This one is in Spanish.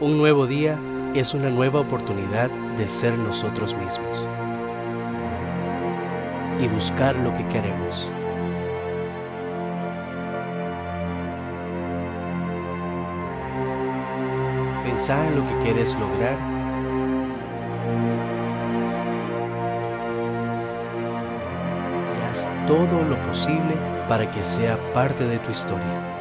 Un nuevo día es una nueva oportunidad de ser nosotros mismos y buscar lo que queremos. Pensá en lo que quieres lograr y haz todo lo posible para que sea parte de tu historia.